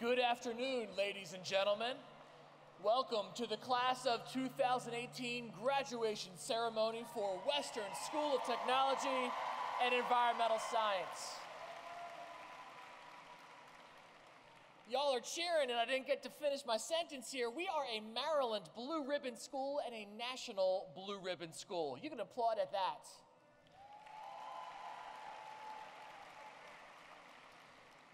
Good afternoon, ladies and gentlemen. Welcome to the class of 2018 graduation ceremony for Western School of Technology and Environmental Science. Y'all are cheering, and I didn't get to finish my sentence here. We are a Maryland Blue Ribbon School and a National Blue Ribbon School. You can applaud at that.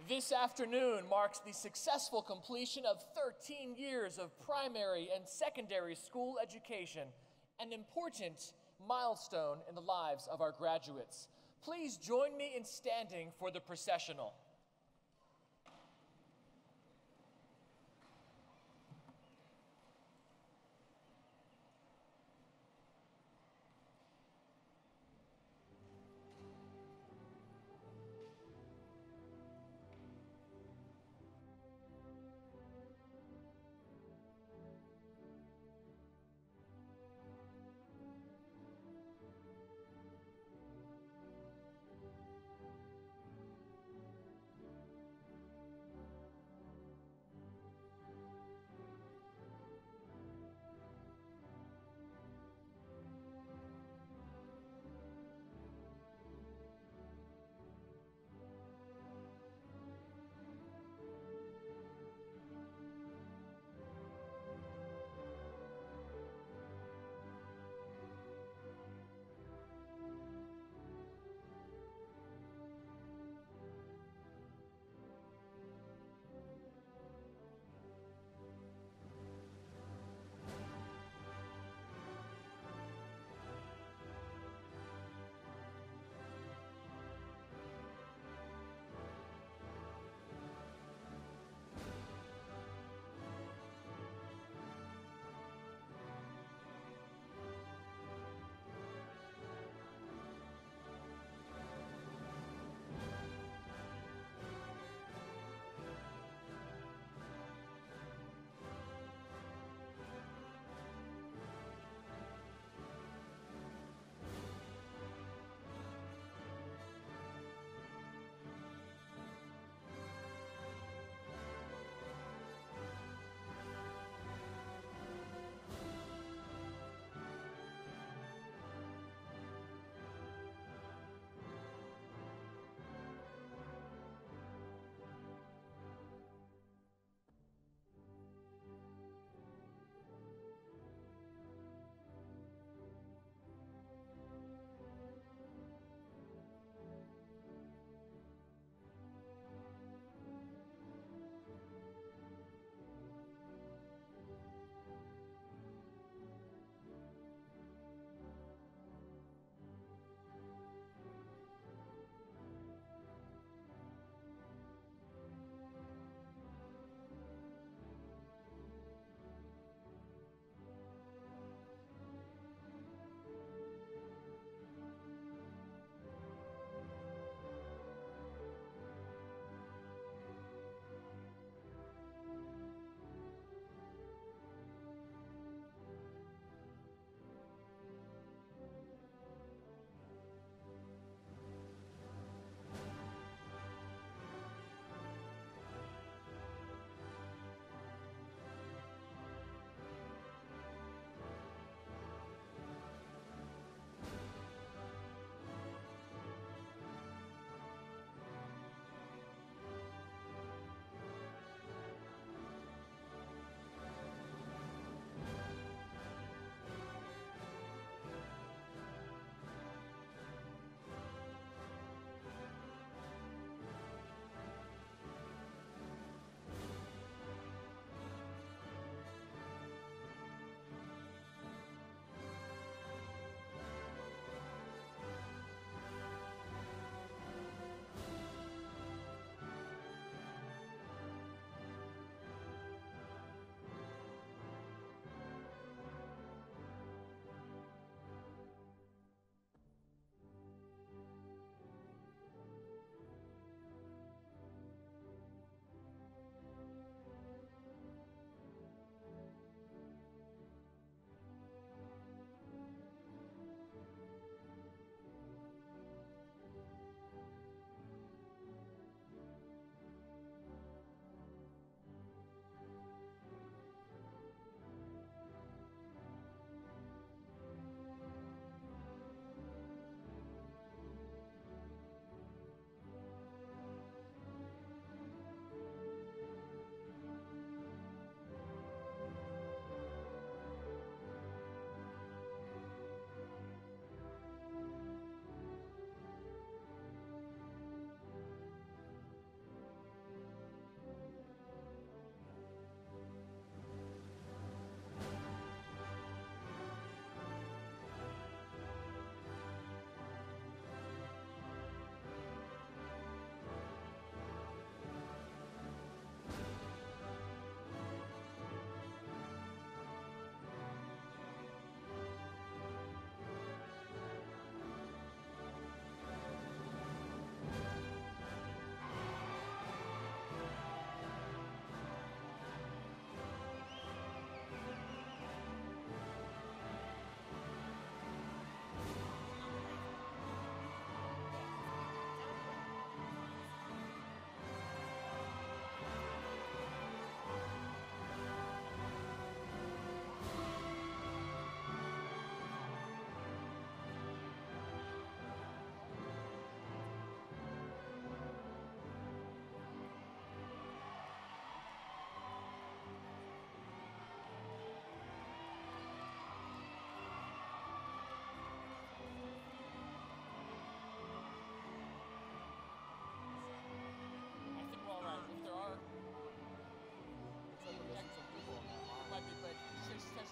This afternoon marks the successful completion of 13 years of primary and secondary school education, an important milestone in the lives of our graduates. Please join me in standing for the processional.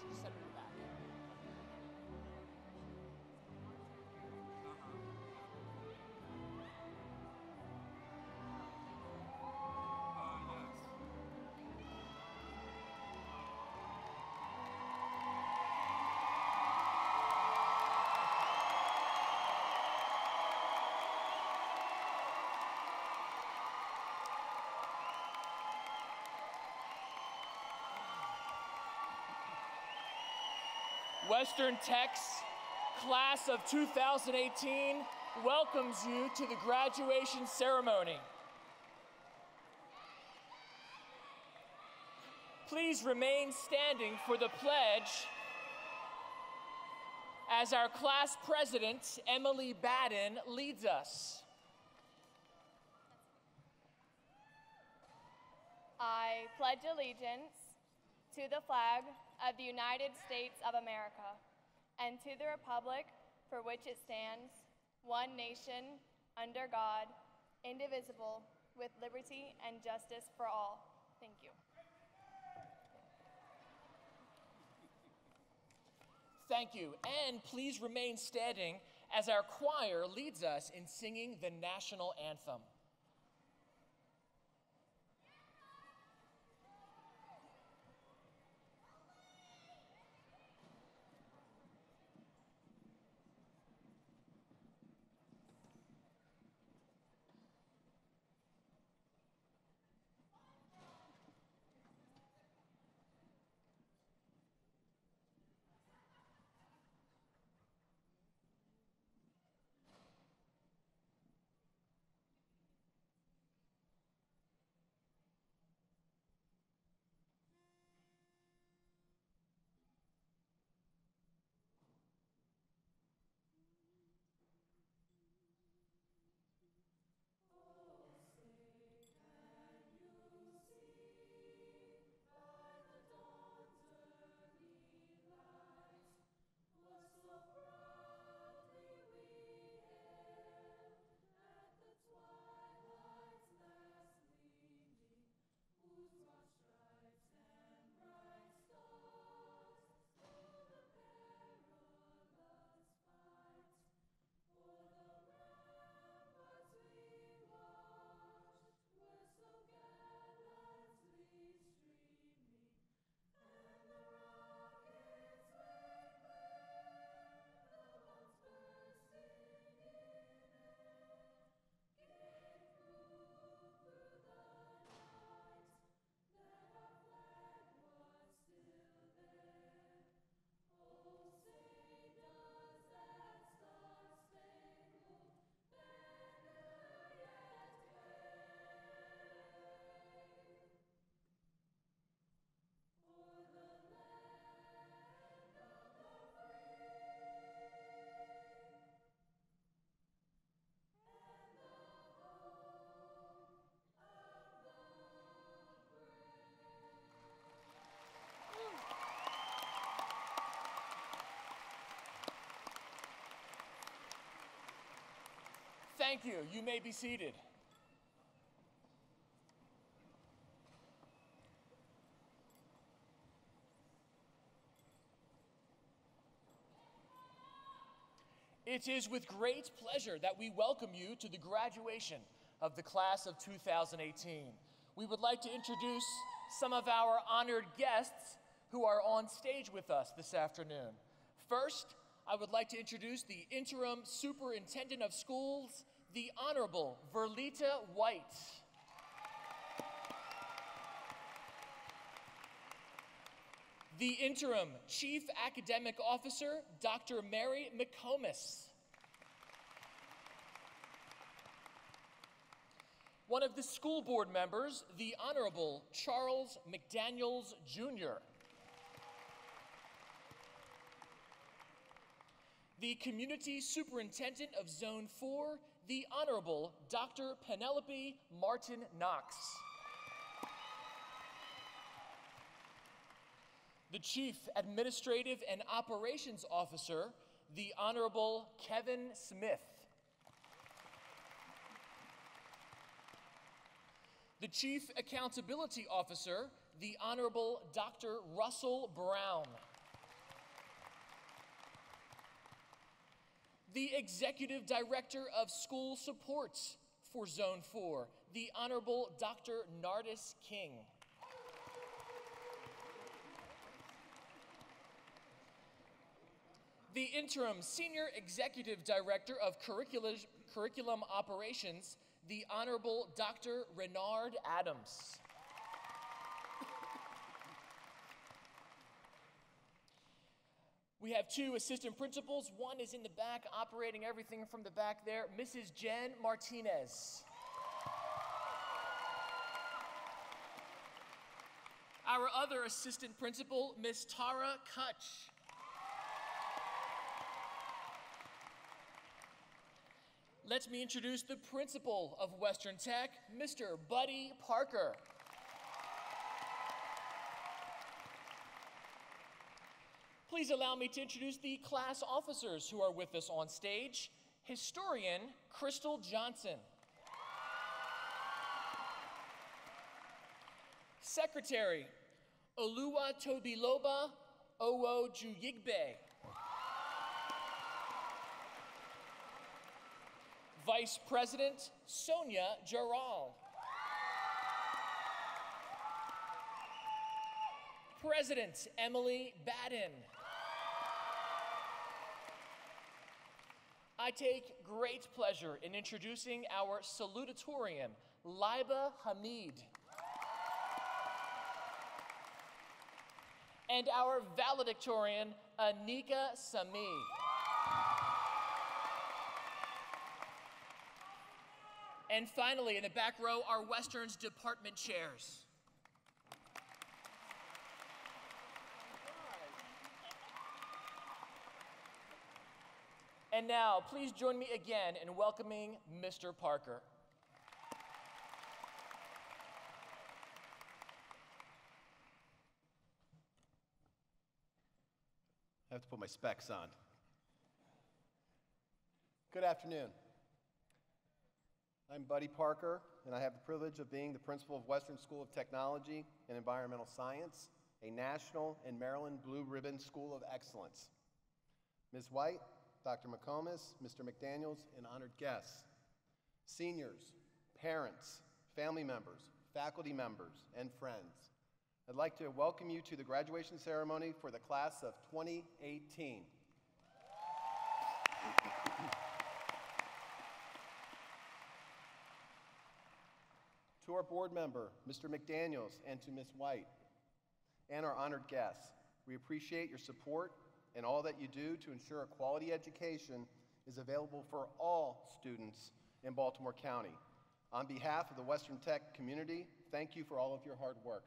just December Western Tech's class of 2018 welcomes you to the graduation ceremony. Please remain standing for the pledge as our class president, Emily Baden, leads us. I pledge allegiance to the flag of the United States of America and to the republic for which it stands, one nation, under God, indivisible, with liberty and justice for all. Thank you. Thank you. And please remain standing as our choir leads us in singing the national anthem. Thank you. You may be seated. It is with great pleasure that we welcome you to the graduation of the class of 2018. We would like to introduce some of our honored guests who are on stage with us this afternoon. First, I would like to introduce the interim superintendent of schools, the Honorable Verlita White. The interim chief academic officer, Dr. Mary McComas. One of the school board members, the Honorable Charles McDaniels Jr. The community superintendent of Zone 4, the Honorable Dr. Penelope Martin Knox. The Chief Administrative and Operations Officer, the Honorable Kevin Smith. The Chief Accountability Officer, the Honorable Dr. Russell Brown. The Executive Director of School Supports for Zone 4, the Honorable Dr. Nardis King. The Interim Senior Executive Director of Curriculum, Curriculum Operations, the Honorable Dr. Renard Adams. We have two assistant principals. One is in the back, operating everything from the back there, Mrs. Jen Martinez. Our other assistant principal, Miss Tara Kutch. Let me introduce the principal of Western Tech, Mr. Buddy Parker. Please allow me to introduce the class officers who are with us on stage. Historian Crystal Johnson. Secretary Oluwa Tobiloba Owo Juyigbe. Vice President Sonia Jaral. President Emily Baden. I take great pleasure in introducing our salutatorian, Laiba Hamid. And our valedictorian, Anika Sami. And finally, in the back row, our Westerns department chairs. And now, please join me again in welcoming Mr. Parker. I have to put my specs on. Good afternoon. I'm Buddy Parker, and I have the privilege of being the principal of Western School of Technology and Environmental Science, a national and Maryland Blue Ribbon School of Excellence. Ms. White, Dr. McComas, Mr. McDaniels, and honored guests, seniors, parents, family members, faculty members, and friends. I'd like to welcome you to the graduation ceremony for the class of 2018. to our board member, Mr. McDaniels, and to Ms. White, and our honored guests, we appreciate your support and all that you do to ensure a quality education is available for all students in Baltimore County. On behalf of the Western Tech community, thank you for all of your hard work.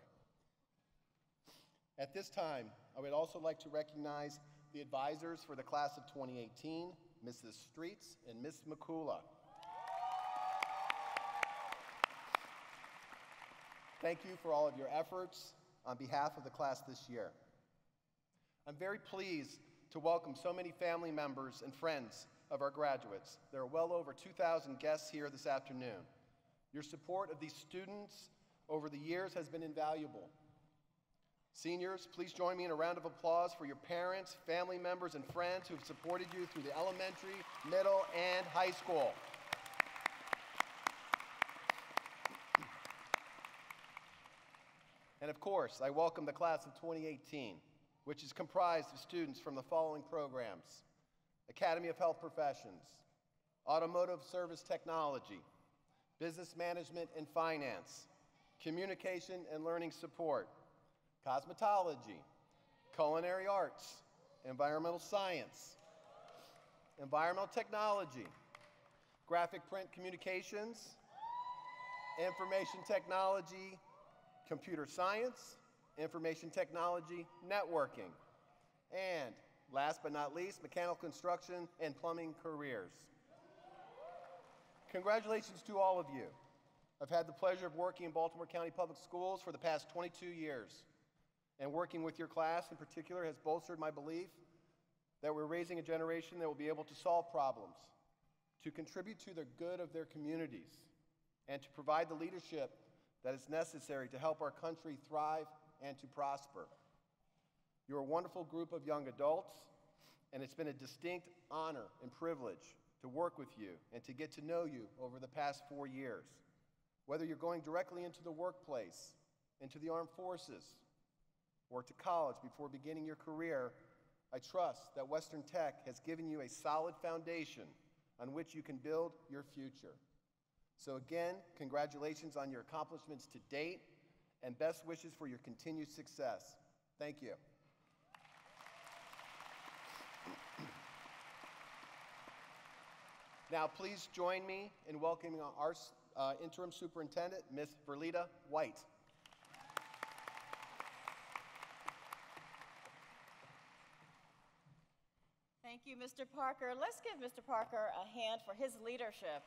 At this time, I would also like to recognize the advisors for the class of 2018, Mrs. Streets and Ms. McCula. Thank you for all of your efforts on behalf of the class this year. I'm very pleased to welcome so many family members and friends of our graduates. There are well over 2,000 guests here this afternoon. Your support of these students over the years has been invaluable. Seniors, please join me in a round of applause for your parents, family members, and friends who have supported you through the elementary, middle, and high school. And of course, I welcome the class of 2018, which is comprised of students from the following programs. Academy of Health Professions, Automotive Service Technology, Business Management and Finance, Communication and Learning Support, Cosmetology, Culinary Arts, Environmental Science, Environmental Technology, Graphic Print Communications, Information Technology, computer science, information technology, networking, and last but not least, mechanical construction and plumbing careers. Congratulations to all of you. I've had the pleasure of working in Baltimore County Public Schools for the past 22 years, and working with your class in particular has bolstered my belief that we're raising a generation that will be able to solve problems, to contribute to the good of their communities, and to provide the leadership that is necessary to help our country thrive and to prosper. You're a wonderful group of young adults, and it's been a distinct honor and privilege to work with you and to get to know you over the past four years. Whether you're going directly into the workplace, into the armed forces, or to college before beginning your career, I trust that Western Tech has given you a solid foundation on which you can build your future. So, again, congratulations on your accomplishments to date and best wishes for your continued success. Thank you. Now, please join me in welcoming our uh, interim superintendent, Ms. Verlita White. Thank you, Mr. Parker. Let's give Mr. Parker a hand for his leadership.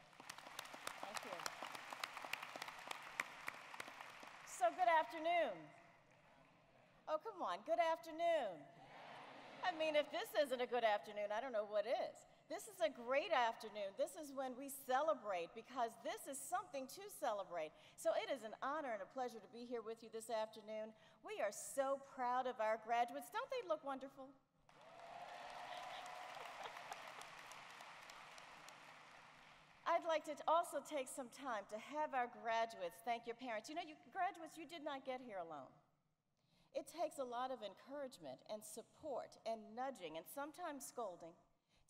Good afternoon. Oh, come on, good afternoon. I mean, if this isn't a good afternoon, I don't know what is. This is a great afternoon. This is when we celebrate because this is something to celebrate. So it is an honor and a pleasure to be here with you this afternoon. We are so proud of our graduates. Don't they look wonderful? I'd like to also take some time to have our graduates thank your parents. You know, you graduates, you did not get here alone. It takes a lot of encouragement and support and nudging and sometimes scolding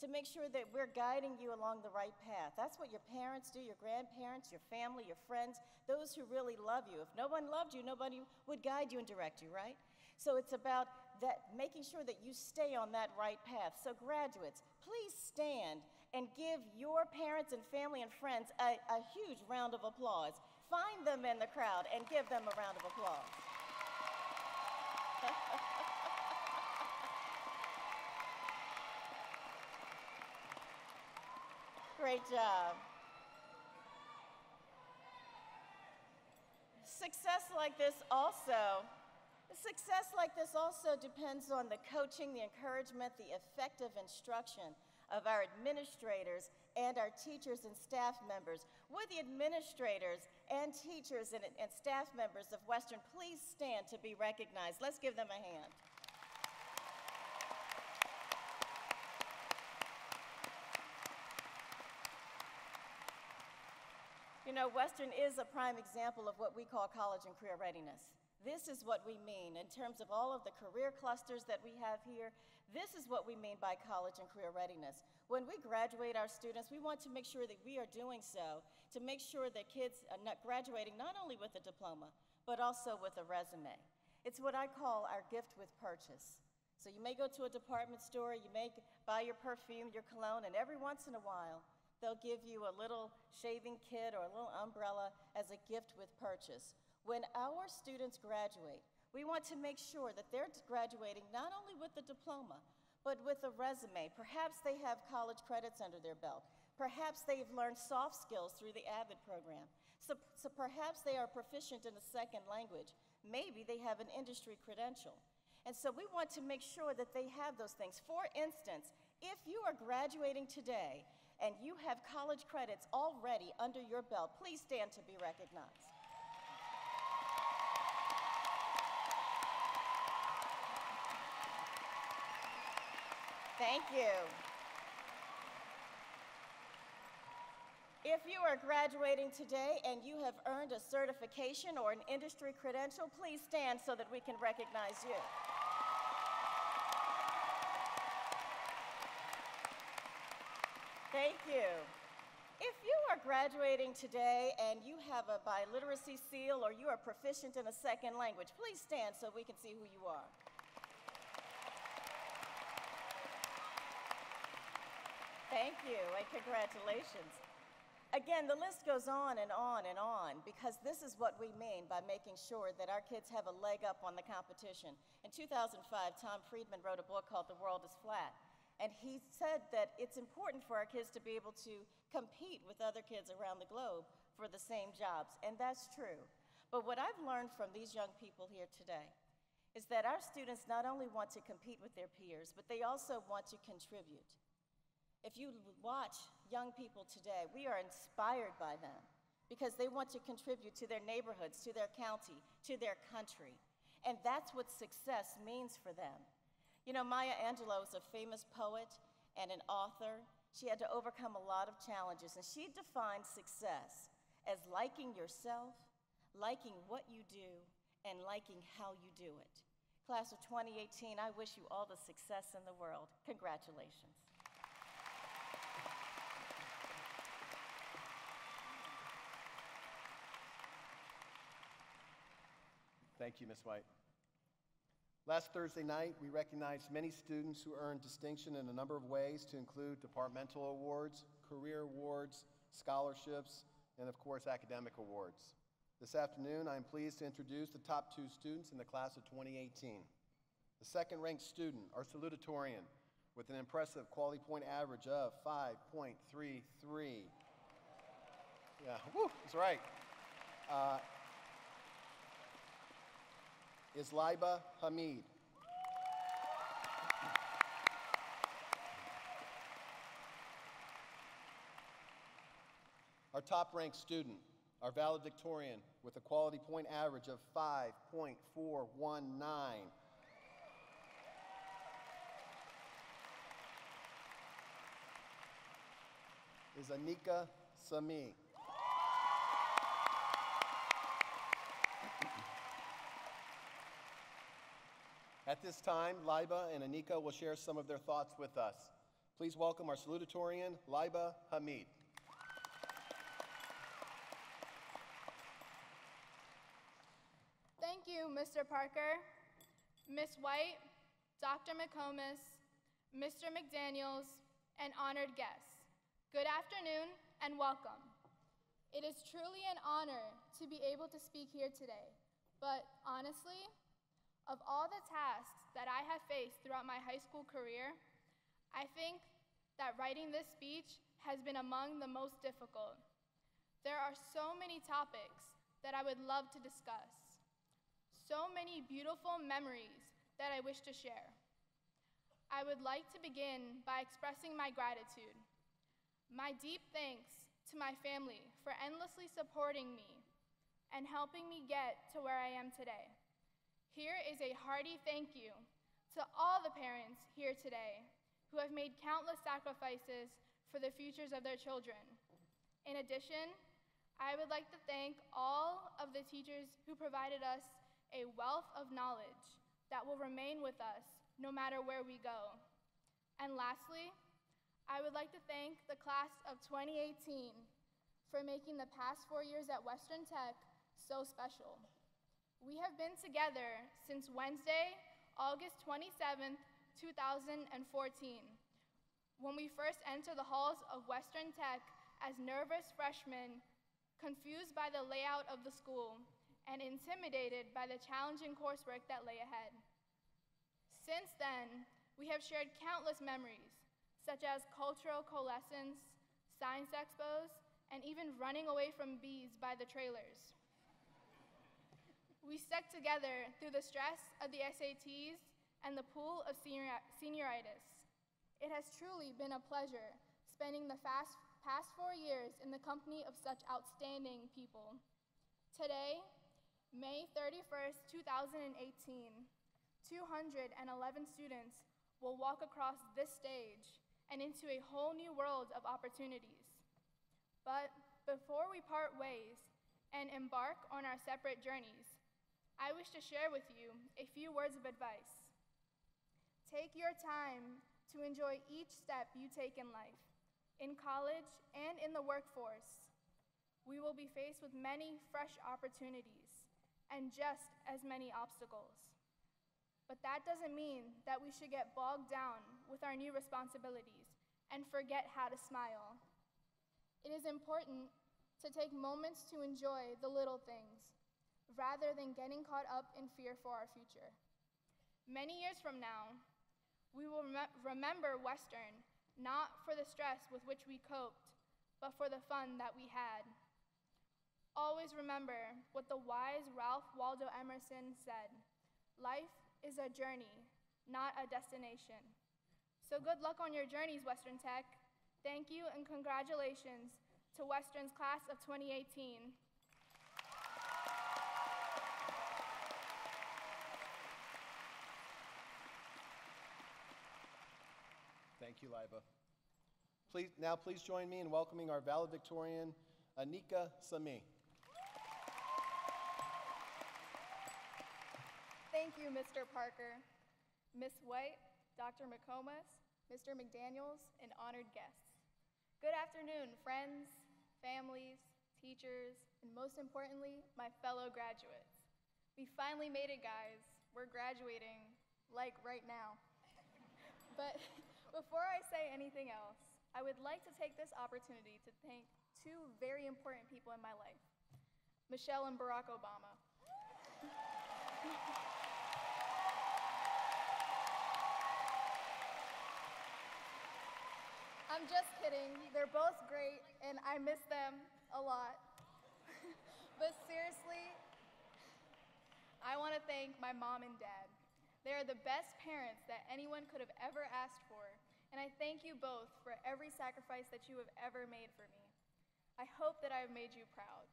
to make sure that we're guiding you along the right path. That's what your parents do, your grandparents, your family, your friends, those who really love you. If no one loved you, nobody would guide you and direct you, right? So it's about that making sure that you stay on that right path. So graduates, please stand and give your parents and family and friends a, a huge round of applause. Find them in the crowd and give them a round of applause. Great job. Success like this also, success like this also depends on the coaching, the encouragement, the effective instruction of our administrators and our teachers and staff members. Would the administrators and teachers and, and staff members of Western please stand to be recognized? Let's give them a hand. You know, Western is a prime example of what we call college and career readiness. This is what we mean in terms of all of the career clusters that we have here. This is what we mean by college and career readiness. When we graduate our students, we want to make sure that we are doing so to make sure that kids are not graduating not only with a diploma, but also with a resume. It's what I call our gift with purchase. So you may go to a department store, you may buy your perfume, your cologne, and every once in a while, they'll give you a little shaving kit or a little umbrella as a gift with purchase. When our students graduate, we want to make sure that they're graduating not only with a diploma, but with a resume. Perhaps they have college credits under their belt. Perhaps they've learned soft skills through the AVID program. So, so perhaps they are proficient in a second language. Maybe they have an industry credential. And so we want to make sure that they have those things. For instance, if you are graduating today and you have college credits already under your belt, please stand to be recognized. Thank you. If you are graduating today and you have earned a certification or an industry credential, please stand so that we can recognize you. Thank you. If you are graduating today and you have a biliteracy seal or you are proficient in a second language, please stand so we can see who you are. Thank you and congratulations. Again, the list goes on and on and on because this is what we mean by making sure that our kids have a leg up on the competition. In 2005, Tom Friedman wrote a book called The World is Flat. And he said that it's important for our kids to be able to compete with other kids around the globe for the same jobs. And that's true. But what I've learned from these young people here today is that our students not only want to compete with their peers, but they also want to contribute. If you watch young people today, we are inspired by them because they want to contribute to their neighborhoods, to their county, to their country. And that's what success means for them. You know, Maya Angelou is a famous poet and an author. She had to overcome a lot of challenges, and she defined success as liking yourself, liking what you do, and liking how you do it. Class of 2018, I wish you all the success in the world. Congratulations. Thank you, Ms. White. Last Thursday night, we recognized many students who earned distinction in a number of ways, to include departmental awards, career awards, scholarships, and of course, academic awards. This afternoon, I am pleased to introduce the top two students in the class of 2018. The second ranked student, our salutatorian, with an impressive quality point average of 5.33. Yeah, woo, that's right. Uh, is Laiba Hamid. Our top ranked student, our valedictorian, with a quality point average of 5.419. Is Anika Sami. At this time, Laiba and Anika will share some of their thoughts with us. Please welcome our salutatorian, Laiba Hamid. Thank you, Mr. Parker, Miss White, Dr. McComas, Mr. McDaniels, and honored guests. Good afternoon and welcome. It is truly an honor to be able to speak here today, but honestly, of all the tasks that I have faced throughout my high school career, I think that writing this speech has been among the most difficult. There are so many topics that I would love to discuss, so many beautiful memories that I wish to share. I would like to begin by expressing my gratitude, my deep thanks to my family for endlessly supporting me and helping me get to where I am today. Here is a hearty thank you to all the parents here today who have made countless sacrifices for the futures of their children. In addition, I would like to thank all of the teachers who provided us a wealth of knowledge that will remain with us no matter where we go. And lastly, I would like to thank the class of 2018 for making the past four years at Western Tech so special. We have been together since Wednesday, August 27th, 2014, when we first entered the halls of Western Tech as nervous freshmen, confused by the layout of the school, and intimidated by the challenging coursework that lay ahead. Since then, we have shared countless memories, such as cultural coalescence, science expos, and even running away from bees by the trailers. We stuck together through the stress of the SATs and the pool of senior, senioritis. It has truly been a pleasure spending the fast, past four years in the company of such outstanding people. Today, May 31st, 2018, 211 students will walk across this stage and into a whole new world of opportunities. But before we part ways and embark on our separate journeys, I wish to share with you a few words of advice. Take your time to enjoy each step you take in life, in college and in the workforce. We will be faced with many fresh opportunities and just as many obstacles. But that doesn't mean that we should get bogged down with our new responsibilities and forget how to smile. It is important to take moments to enjoy the little things rather than getting caught up in fear for our future. Many years from now, we will rem- remember Western not for the stress with which we coped, but for the fun that we had. Always remember what the wise Ralph Waldo Emerson said life is a journey, not a destination. So good luck on your journeys, Western Tech. Thank you and congratulations to Western's class of 2018. Thank you, Laiba. Please, now please join me in welcoming our valedictorian, Anika Sami. Thank you, Mr. Parker, Miss White, Dr. McComas, Mr. McDaniels, and honored guests. Good afternoon, friends, families, teachers, and most importantly, my fellow graduates. We finally made it, guys. We're graduating, like right now. But before I say anything else, I would like to take this opportunity to thank two very important people in my life Michelle and Barack Obama. I'm just kidding. They're both great, and I miss them a lot. but seriously, I want to thank my mom and dad. They are the best parents that anyone could have ever asked for, and I thank you both for every sacrifice that you have ever made for me. I hope that I have made you proud.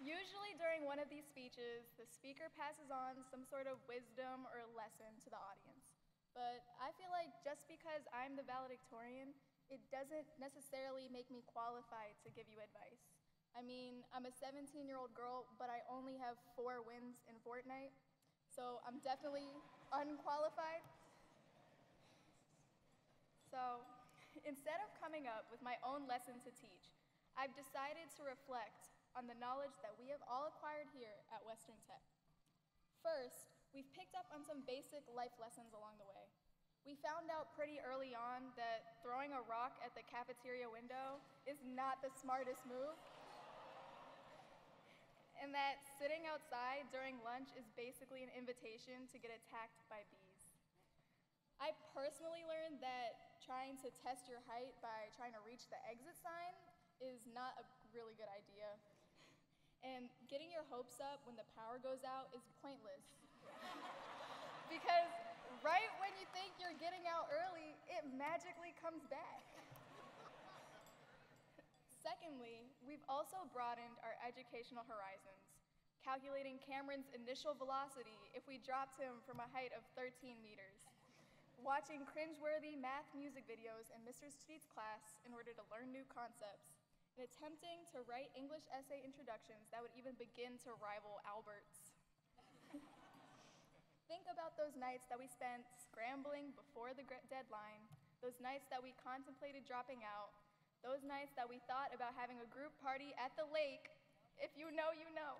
Usually during one of these speeches, the speaker passes on some sort of wisdom or lesson to the audience. But I feel like just because I'm the valedictorian, it doesn't necessarily make me qualified to give you advice. I mean, I'm a 17 year old girl, but I only have four wins in Fortnite, so I'm definitely unqualified. So instead of coming up with my own lesson to teach, I've decided to reflect on the knowledge that we have all acquired here at Western Tech. First, we've picked up on some basic life lessons along the way. We found out pretty early on that throwing a rock at the cafeteria window is not the smartest move, and that sitting outside during lunch is basically an invitation to get attacked by bees. I personally learned that trying to test your height by trying to reach the exit sign is not a really good idea. And getting your hopes up when the power goes out is pointless. because right when you think you're getting out early, it magically comes back. Secondly, we've also broadened our educational horizons, calculating Cameron's initial velocity if we dropped him from a height of 13 meters, watching cringeworthy math music videos in Mr. Street's class in order to learn new concepts, and attempting to write English essay introductions that would even begin to rival Albert's. Think about those nights that we spent scrambling before the deadline, those nights that we contemplated dropping out, those nights that we thought about having a group party at the lake. If you know, you know.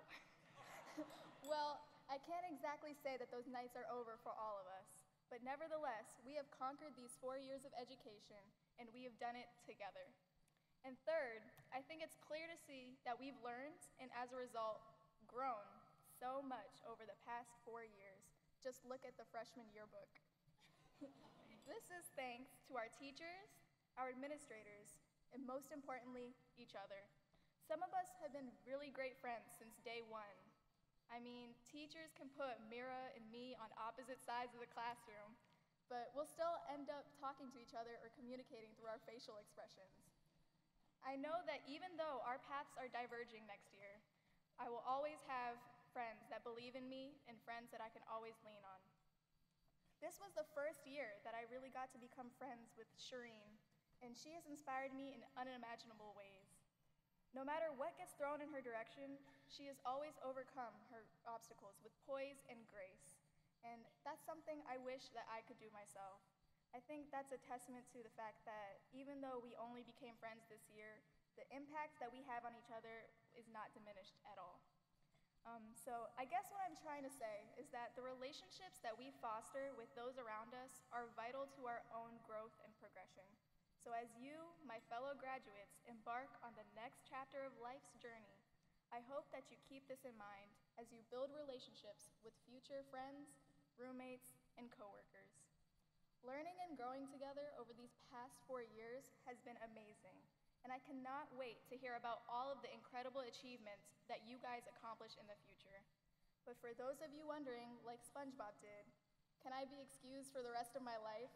well, I can't exactly say that those nights are over for all of us, but nevertheless, we have conquered these four years of education, and we have done it together. And third, I think it's clear to see that we've learned and as a result, grown so much over the past four years. Just look at the freshman yearbook. this is thanks to our teachers, our administrators, and most importantly, each other. Some of us have been really great friends since day one. I mean, teachers can put Mira and me on opposite sides of the classroom, but we'll still end up talking to each other or communicating through our facial expressions. I know that even though our paths are diverging next year, I will always have friends that believe in me and friends that I can always lean on. This was the first year that I really got to become friends with Shireen, and she has inspired me in unimaginable ways. No matter what gets thrown in her direction, she has always overcome her obstacles with poise and grace. And that's something I wish that I could do myself. I think that's a testament to the fact that even though we only became friends this year, the impact that we have on each other is not diminished at all. Um, so I guess what I'm trying to say is that the relationships that we foster with those around us are vital to our own growth and progression. So as you, my fellow graduates, embark on the next chapter of life's journey, I hope that you keep this in mind as you build relationships with future friends, roommates, and coworkers. Learning and growing together over these past four years has been amazing, and I cannot wait to hear about all of the incredible achievements that you guys accomplish in the future. But for those of you wondering, like SpongeBob did, can I be excused for the rest of my life?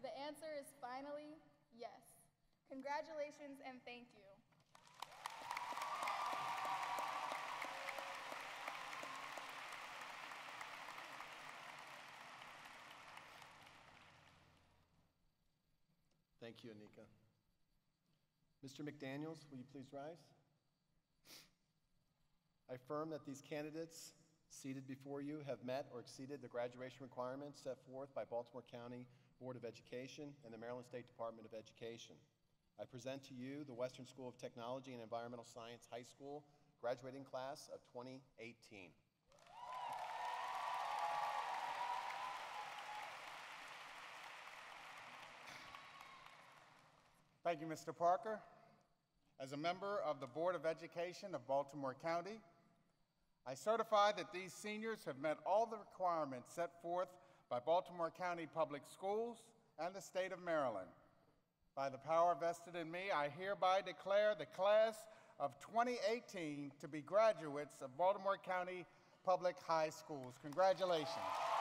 The answer is finally yes. Congratulations and thank you. Thank you, Anika. Mr. McDaniels, will you please rise? I affirm that these candidates seated before you have met or exceeded the graduation requirements set forth by Baltimore County Board of Education and the Maryland State Department of Education. I present to you the Western School of Technology and Environmental Science High School graduating class of 2018. Thank you, Mr. Parker. As a member of the Board of Education of Baltimore County, I certify that these seniors have met all the requirements set forth by Baltimore County Public Schools and the state of Maryland. By the power vested in me, I hereby declare the class of 2018 to be graduates of Baltimore County Public High Schools. Congratulations.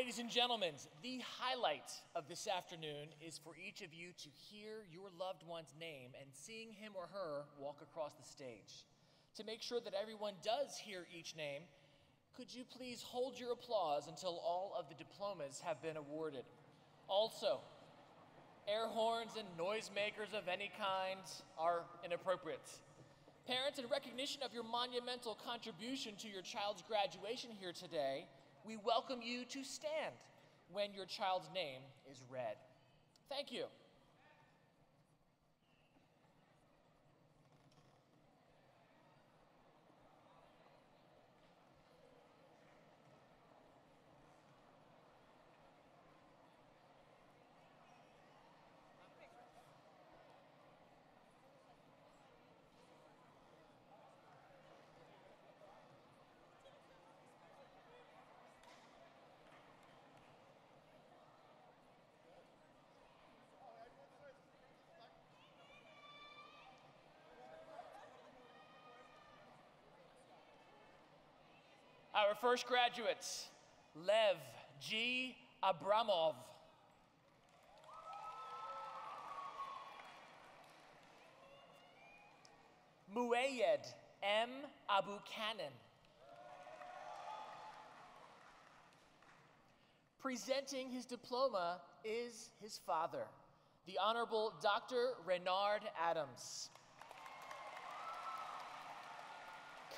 Ladies and gentlemen, the highlight of this afternoon is for each of you to hear your loved one's name and seeing him or her walk across the stage. To make sure that everyone does hear each name, could you please hold your applause until all of the diplomas have been awarded? Also, air horns and noisemakers of any kind are inappropriate. Parents, in recognition of your monumental contribution to your child's graduation here today, we welcome you to stand when your child's name is read. Thank you. Our first graduates, Lev G. Abramov. Muayed M. Abu Kanan. Presenting his diploma is his father, the Honorable Dr. Renard Adams.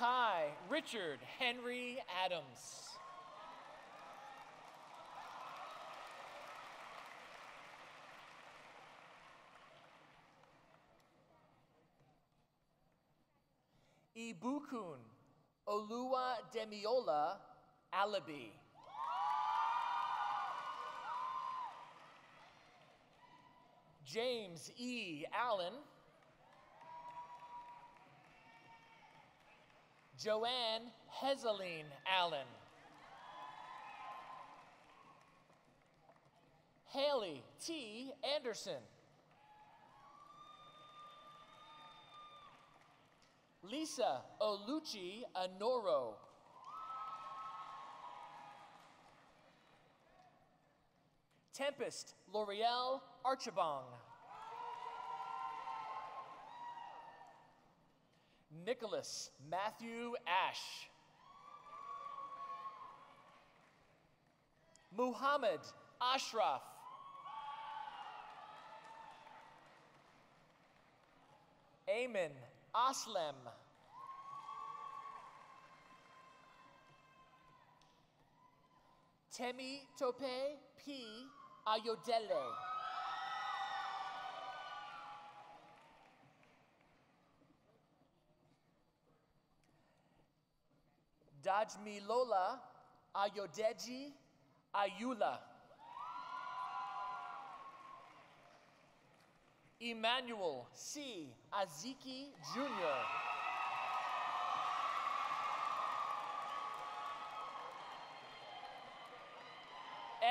Kai Richard Henry Adams. Ibukun Olua Demiola Alabi. James E. Allen. Joanne Hezeline Allen. Haley T. Anderson. Lisa Oluchi Anoro. Tempest L'Oreal Archibong. Nicholas Matthew Ash. Muhammad Ashraf. Amen Aslem. Temi Tope P. Ayodele. Dajmilola Ayodeji Ayula. Emmanuel C. Aziki Jr.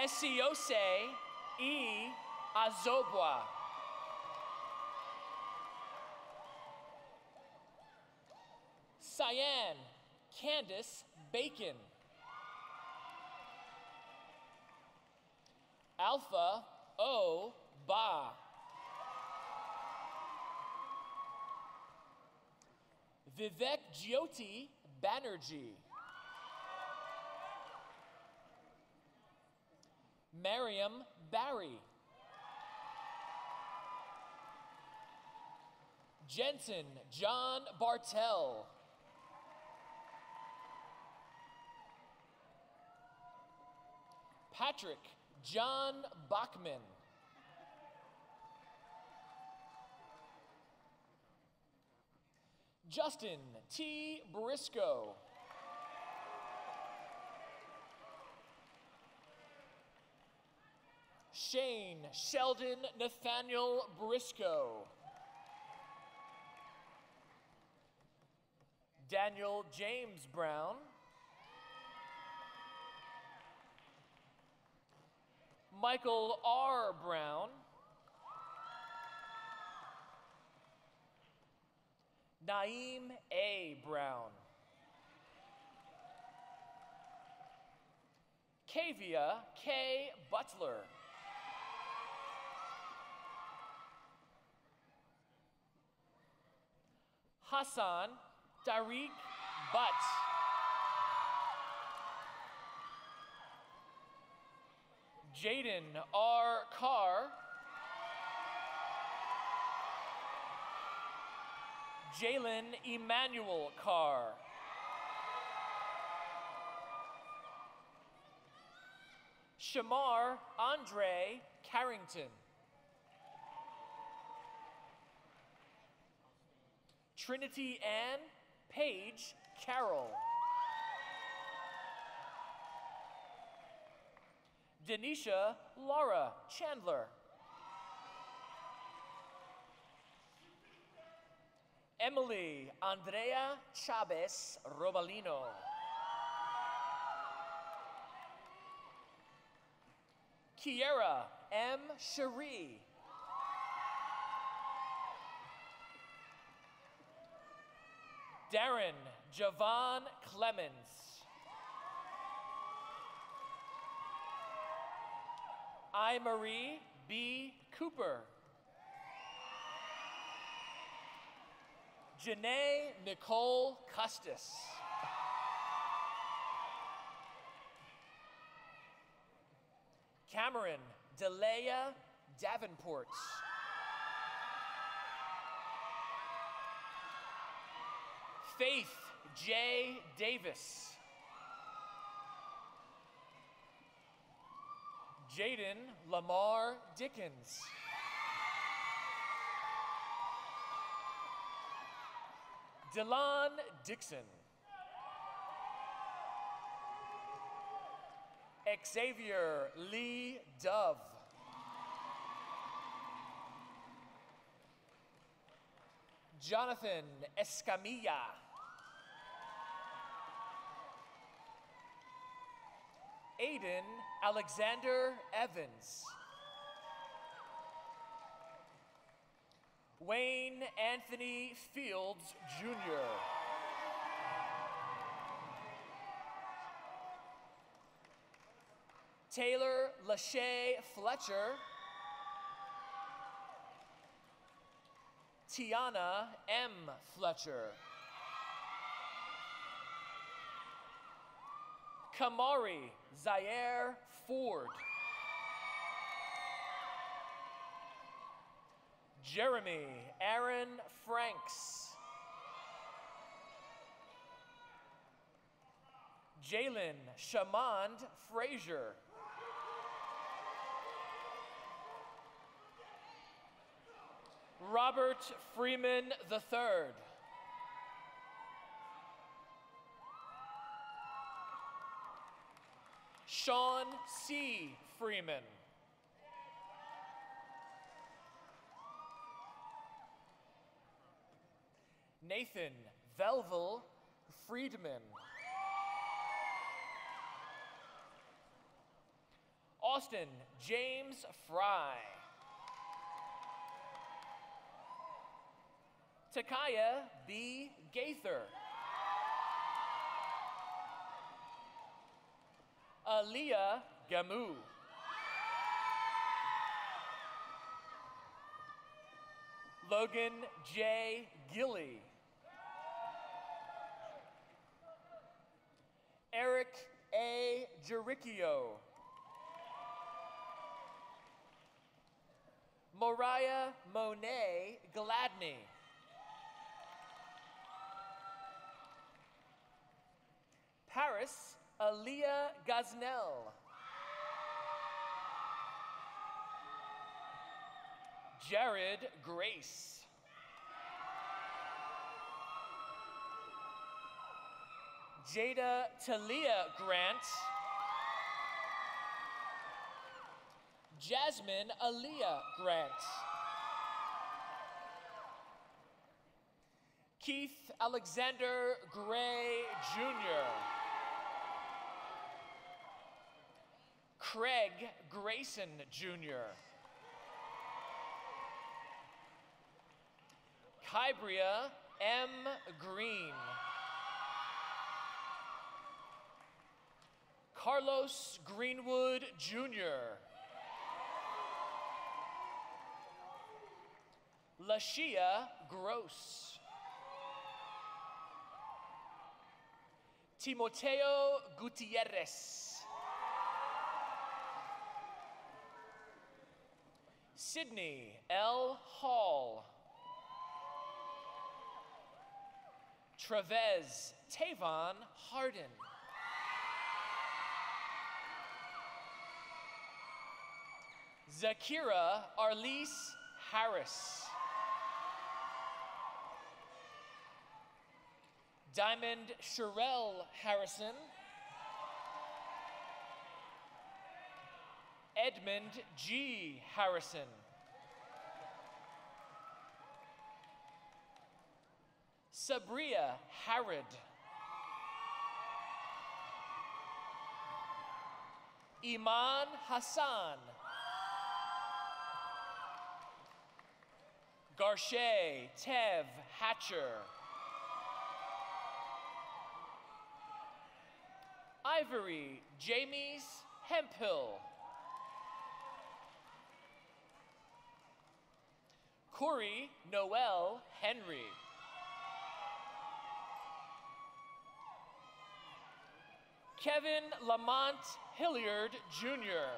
Esiose E. Azobwa. Cyan Candace Bacon. Alpha O Ba. Vivek Jyoti Banerjee. Mariam Barry. Jensen John Bartell. Patrick John Bachman. Justin T. Briscoe. Shane Sheldon Nathaniel Briscoe. Daniel James Brown. Michael R. Brown. Naeem A. Brown. Kavia K. Butler. Hassan Tariq Butt. Jaden R. Carr. Jalen Emmanuel Carr. Shamar Andre Carrington. Trinity Ann Page Carroll. Denisha Laura Chandler. Emily Andrea Chavez Robalino. Kiera M. Cherie. Darren Javon Clemens. I. Marie B. Cooper. Janae Nicole Custis. Cameron Delea Davenport. Faith J. Davis. Jaden Lamar Dickens. Delon Dixon. Xavier Lee Dove. Jonathan Escamilla. Aiden Alexander Evans. Wayne Anthony Fields Jr. Taylor Lachey Fletcher. Tiana M. Fletcher. Kamari Zaire Ford. Jeremy Aaron Franks. Jalen Shamond Frazier. Robert Freeman III. Sean C. Freeman. Nathan Velvel Friedman. Austin James Fry. Takaya B. Gaither. Aaliyah Gamu. Logan J. Gilly. Eric A. Jaricchio. Mariah Monet Gladney. Paris Aaliyah Gaznell. Jared Grace. Jada Talia Grant. Jasmine Aaliyah Grant. Keith Alexander Gray Jr. Craig Grayson Jr. Kybria M. Green. Carlos Greenwood Jr. Lashia Gross. Timoteo Gutierrez. Sydney L. Hall. Travez Tavon Harden. Zakira Arlise Harris. Diamond Sherelle Harrison. Edmund G. Harrison. Sabria Harrod. Iman Hassan. Garshay Tev Hatcher. Ivory Jamies Hemphill. Corey Noel Henry. Kevin Lamont Hilliard Jr.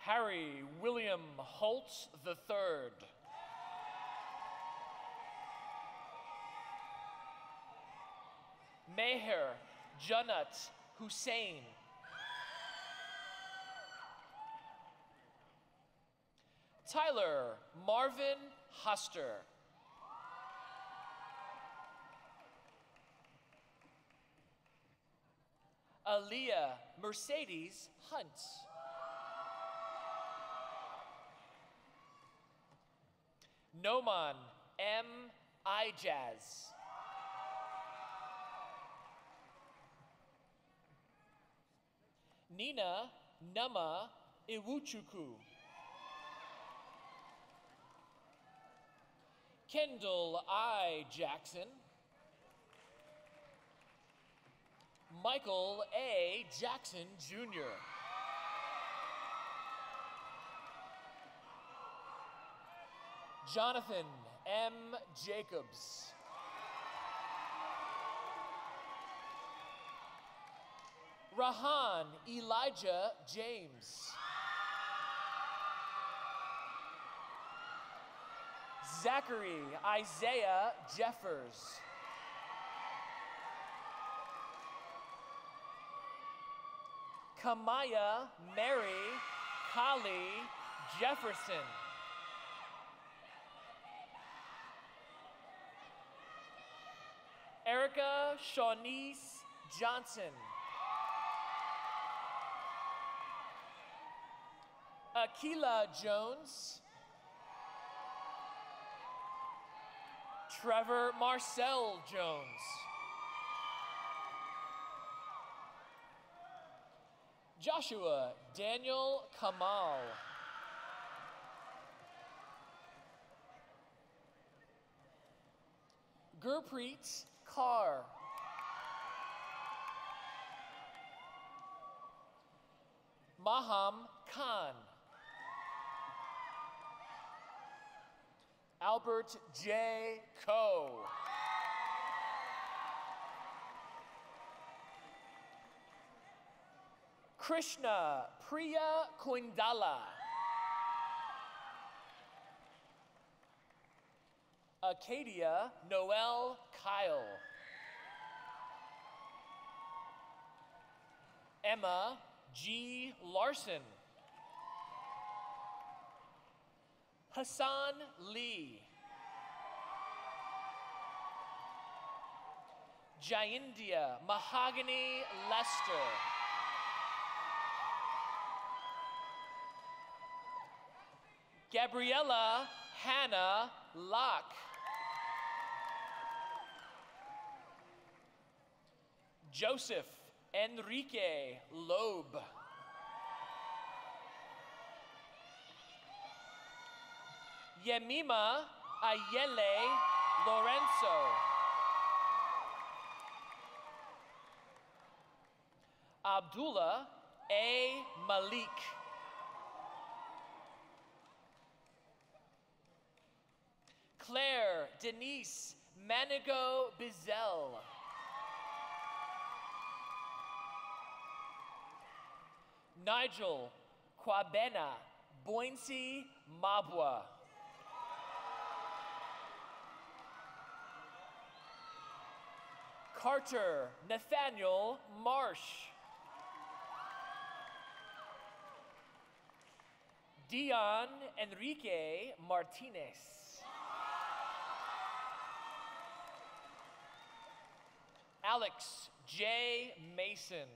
Harry William Holtz III. Meher Janat Hussein. Tyler Marvin Huster. Aaliyah Mercedes Hunt. Noman M. Ijaz. Nina Nama Iwuchuku. Kendall I. Jackson. Michael A. Jackson Jr. Jonathan M. Jacobs. Rahan Elijah James. Zachary Isaiah Jeffers. Kamaya Mary Kali Jefferson. Erica Shawnese Johnson. Akila Jones. Trevor Marcel Jones. Joshua Daniel Kamal. Gurpreet Kaur. Maham Khan. Albert J. Coe. Krishna Priya Koindala. Acadia Noel Kyle. Emma G. Larson. Hassan Lee. Jaindia Mahogany Lester. Gabriella Hannah Locke. Joseph Enrique Loeb. Yemima Ayele Lorenzo. Abdullah A. Malik. Claire Denise Manigo Bizel. Nigel Kwabena Boinsi Mabwa. Carter Nathaniel Marsh. Dion Enrique Martinez. Alex J. Mason.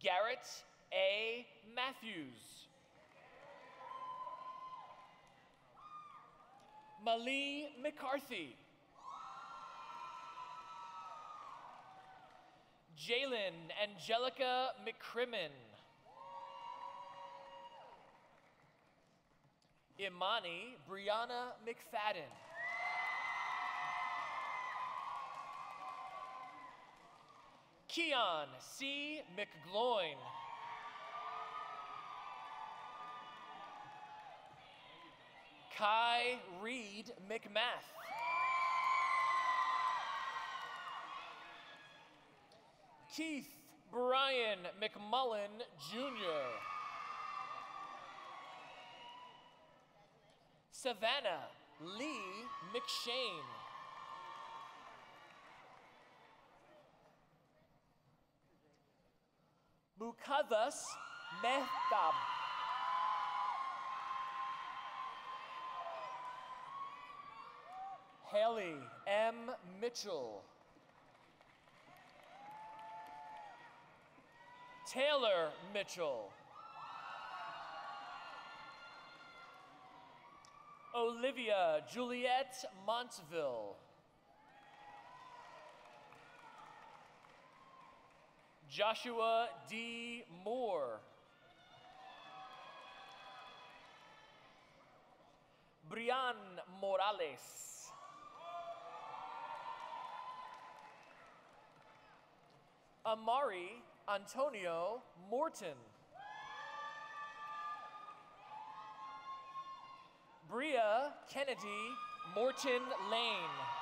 Garrett A. Matthews. Malie McCarthy. Jalen Angelica McCrimmon. Imani Brianna McFadden. Keon C. McGloin. Kai Reed McMath. Keith Brian McMullen Jr. Savannah Lee McShane. Mukaddas Mehtab. Haley M. Mitchell. Taylor Mitchell. Olivia Juliette Montville. Joshua D. Moore. Brian Morales. Amari Antonio Morton. Bria Kennedy Morton Lane.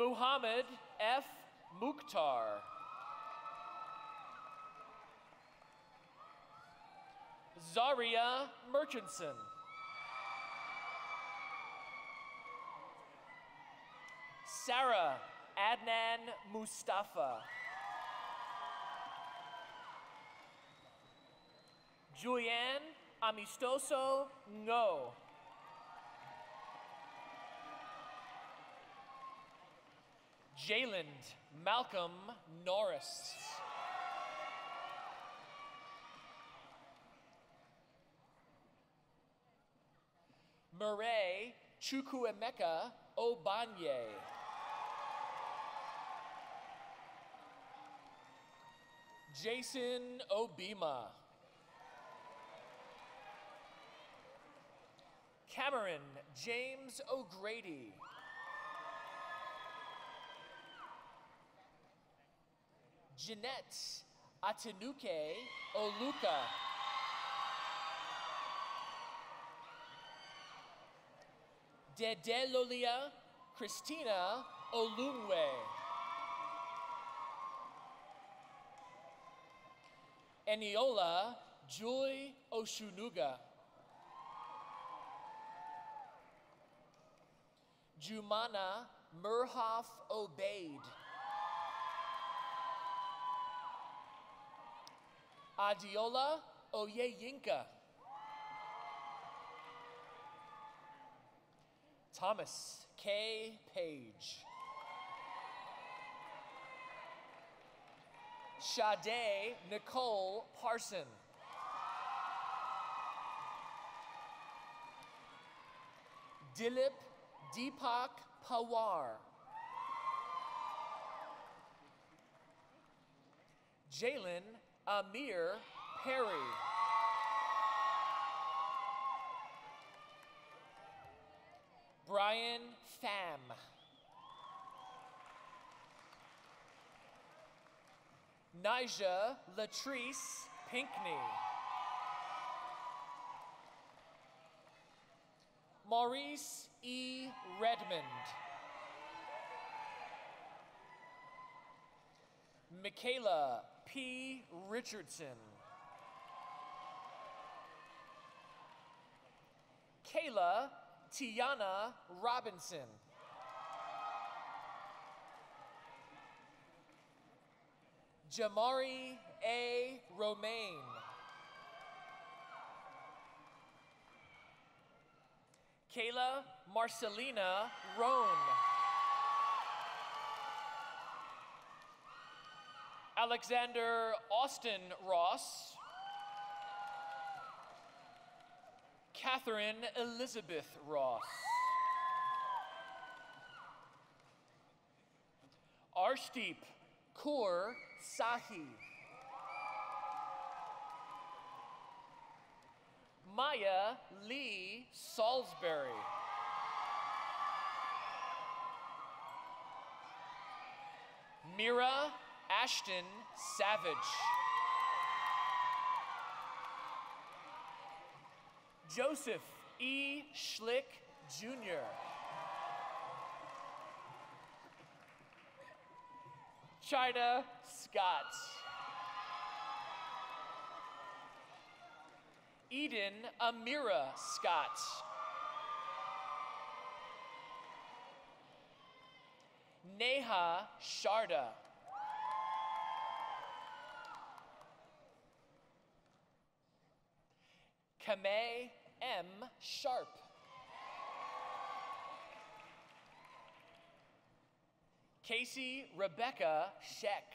Muhammad F. Mukhtar. Zaria Murchison. Sarah Adnan Mustafa. Julianne Amistoso Ngo. Jayland Malcolm Norris. Murray Chukwuemeka Obanye. Jason Obima. Cameron James O'Grady. Jeanette Atenuke Oluka. Dedelolia Christina Olunwe. Eniola Joy Oshunuga. Jumana Murhoff Obeid. Adiola Oyeyinka. Thomas K. Page. Sade Nicole Parson. Dilip Deepak Pawar. Jalen Amir Perry. Brian Pham. Nija Latrice Pinkney. Maurice E. Redmond. Michaela P. Richardson. Kayla Tiana Robinson. Jamari A. Romaine. Kayla Marcelina Roan. Alexander Austin Ross. Catherine Elizabeth Ross. Arshdeep Kaur Sahi. Maya Lee Salisbury. Mira Ashton Savage. Joseph E. Schlick Jr. China Scott. Eden Amira Scott. Neha Sharda. Kame M. Sharp. Casey Rebecca Sheck.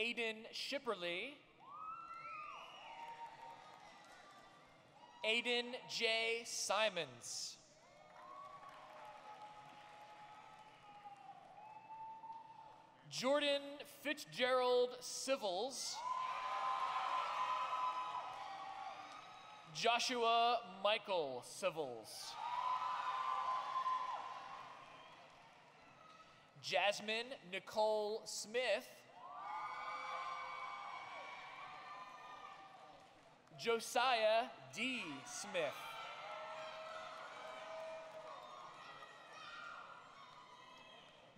Aiden Shipperly. Aiden J. Simons. Jordan Fitzgerald Civils. Joshua Michael Civils. Jasmine Nicole Smith. Josiah D. Smith.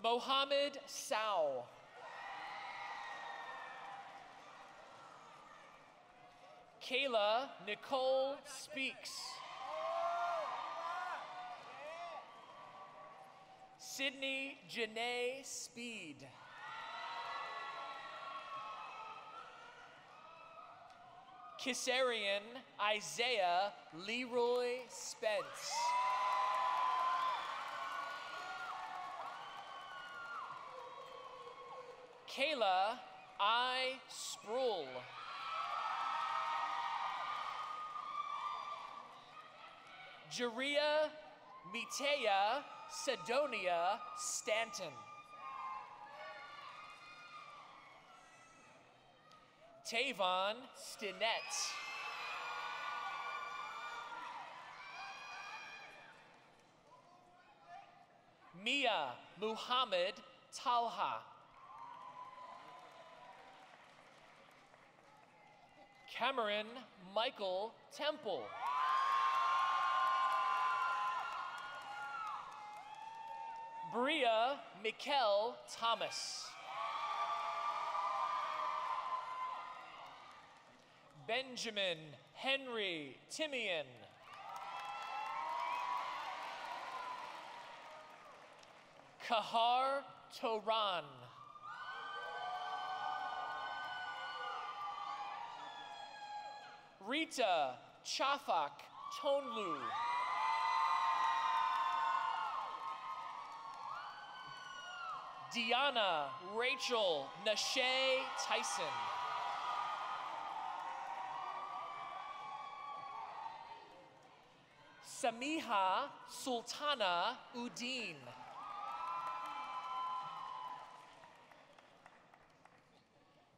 Mohammed Sao. Kayla Nicole Speaks. Sydney Janae Speed. Kissarian Isaiah Leroy Spence. Kayla I. Sproul. Jaria Mitea Sedonia Stanton. Tavon Stinnett. Mia Muhammad Talha. Cameron Michael Temple. Bria Mikkel Thomas. Benjamin Henry Timian. Kahar Toran. Rita Chafak Tonlu. Diana Rachel Nashay Tyson. Samiha Sultana Udin.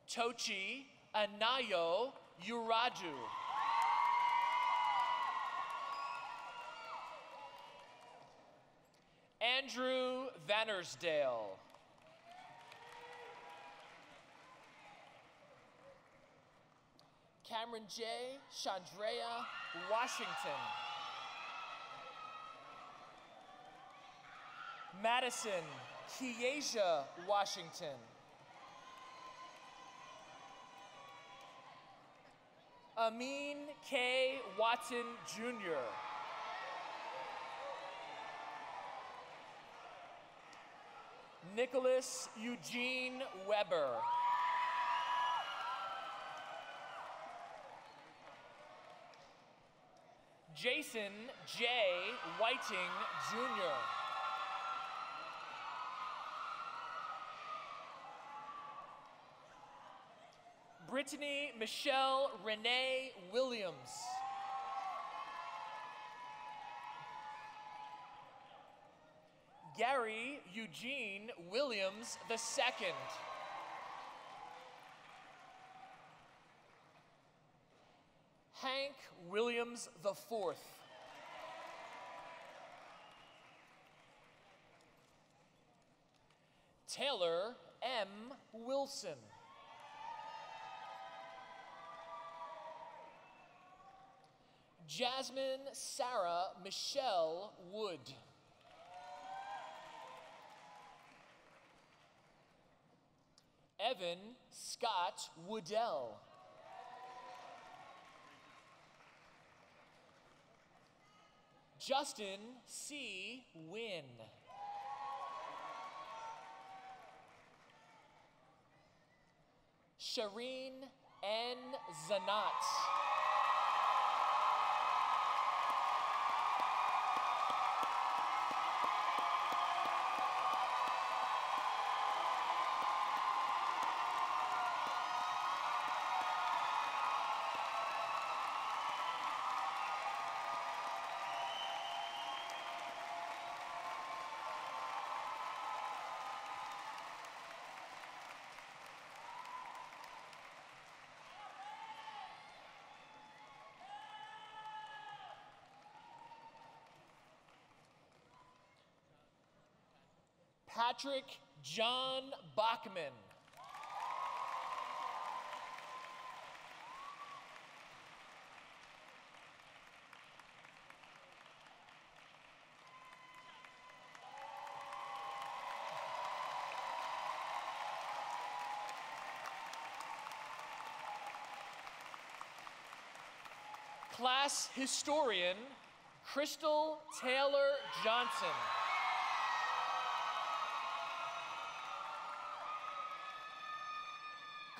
Tochi Anayo Uraju. Andrew Vannersdale. Cameron J. Chandrea Washington. Madison Kiesia Washington. Amin K. Watson Jr. Nicholas Eugene Weber. Jason J. Whiting Jr. Brittany Michelle Renee Williams. Gary Eugene Williams II. Hank Williams IV. Taylor M. Wilson. Jasmine Sarah Michelle Wood. Evan Scott Woodell. Justin C. Wynn. Shireen N. Zanat. Patrick John Bachman. Class historian Crystal Taylor Johnson.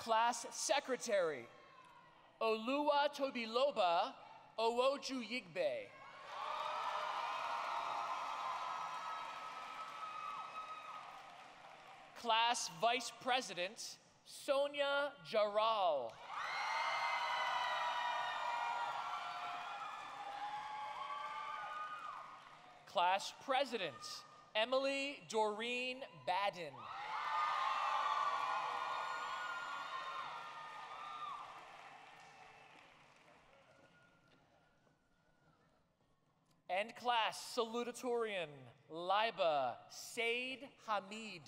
Class Secretary, Olua Tobiloba Owoju Yigbe. Class Vice President, Sonia Jaral. Class President, Emily Doreen Badden. End class salutatorian, Laiba Said Hamid.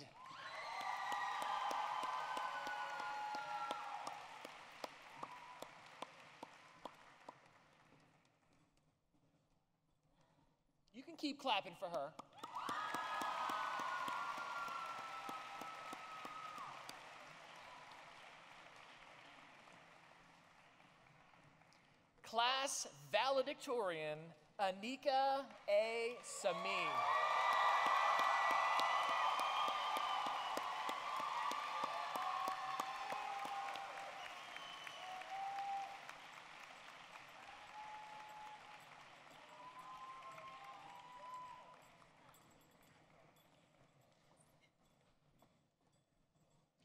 You can keep clapping for her. Class valedictorian, Anika A. Sami.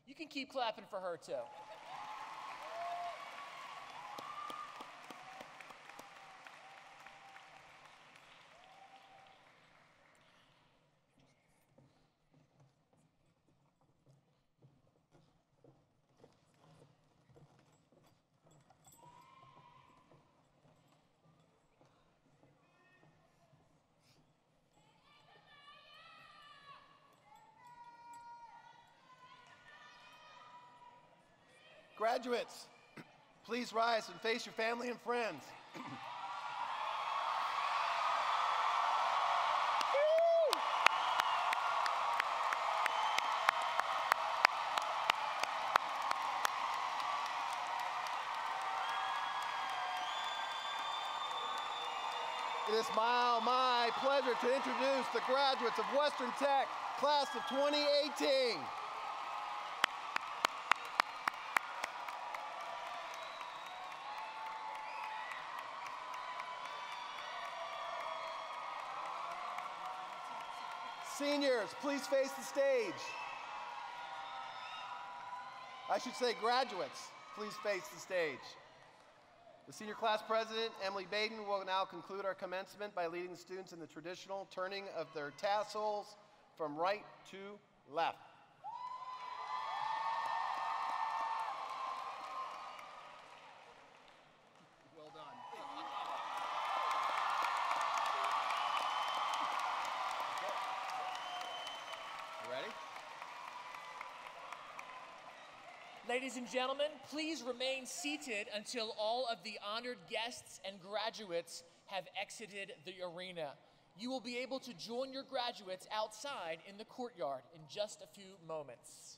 You can keep clapping for her too. Graduates, please rise and face your family and friends. It is my, my pleasure to introduce the graduates of Western Tech, class of 2018. Seniors, please face the stage. I should say graduates, please face the stage. The senior class president, Emily Baden, will now conclude our commencement by leading the students in the traditional turning of their tassels from right to left. Ladies and gentlemen, please remain seated until all of the honored guests and graduates have exited the arena. You will be able to join your graduates outside in the courtyard in just a few moments.